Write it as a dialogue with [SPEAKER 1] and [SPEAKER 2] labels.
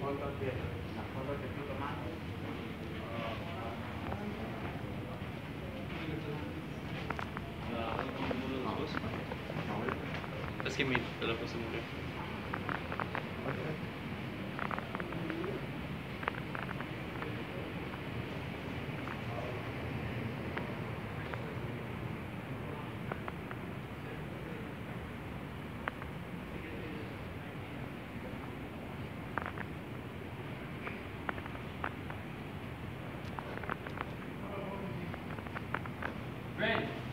[SPEAKER 1] cuánto tiene, las
[SPEAKER 2] fotos que tú tomaste. Es
[SPEAKER 1] Great.